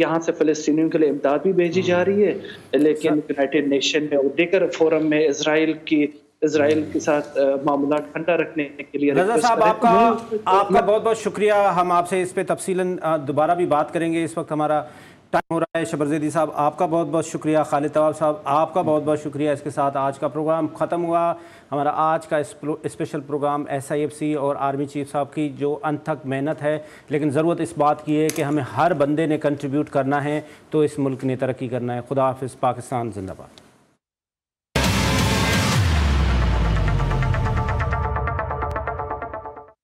यहाँ से फ़लस्तियों के लिए इमदाद भी भेजी जा रही है। लेकिन यूनाइटेड नेशन में और फोरम में इसराइल की इसराइल के साथ मामला ठंडा रखने के लिए रजा साहब आपका आपका बहुत बहुत शुक्रिया। हम आपसे इस पर तफसीला दोबारा भी बात करेंगे। इस वक्त हमारा टाइम हो रहा है। शबरजेदी साहब, आपका बहुत बहुत शुक्रिया। खालिद तवाब साहब, आपका बहुत बहुत शुक्रिया। इसके साथ आज का प्रोग्राम ख़त्म हुआ। हमारा आज का special program S I F C और आर्मी चीफ साहब की जो अनथक मेहनत है, लेकिन ज़रूरत इस बात की है कि हमें हर बंदे ने कंट्रीब्यूट करना है तो इस मुल्क ने तरक्की करना है। खुदा हाफ़ पाकिस्तान जिंदाबाद।